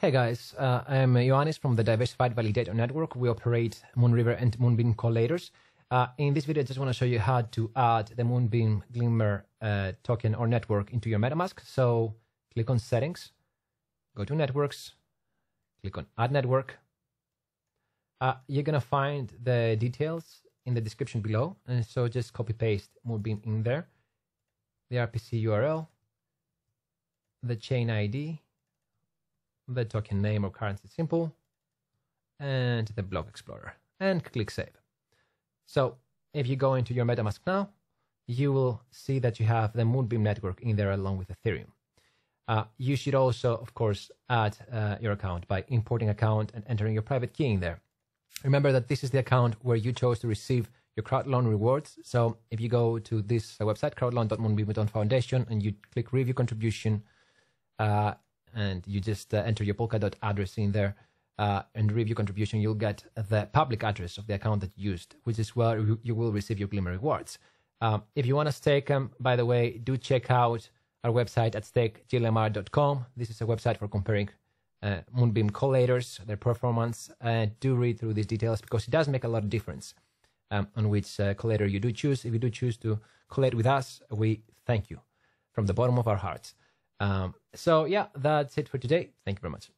Hey guys, uh, I'm Ioannis from the Diversified Validator Network. We operate Moonriver and Moonbeam collators. Uh, in this video, I just want to show you how to add the Moonbeam Glimmer uh, token or network into your MetaMask. So click on Settings, go to Networks, click on Add Network. Uh, you're going to find the details in the description below. And so just copy paste Moonbeam in there, the RPC URL, the chain ID, the token name or currency symbol, and the block explorer, and click save. So if you go into your MetaMask now, you will see that you have the Moonbeam network in there along with Ethereum. Uh, you should also, of course, add uh, your account by importing account and entering your private key in there. Remember that this is the account where you chose to receive your crowdloan rewards. So if you go to this uh, website, crowdloan.moonbeam.foundation, and you click review contribution, uh, and you just uh, enter your Polkadot address in there uh, and review contribution, you'll get the public address of the account that you used, which is where you will receive your Glimmer rewards. Um, if you want to stake them, by the way, do check out our website at stakeglmr.com. This is a website for comparing uh, Moonbeam collators, their performance. And do read through these details because it does make a lot of difference um, on which uh, collator you do choose. If you do choose to collate with us, we thank you from the bottom of our hearts. Um, so yeah, that's it for today. Thank you very much.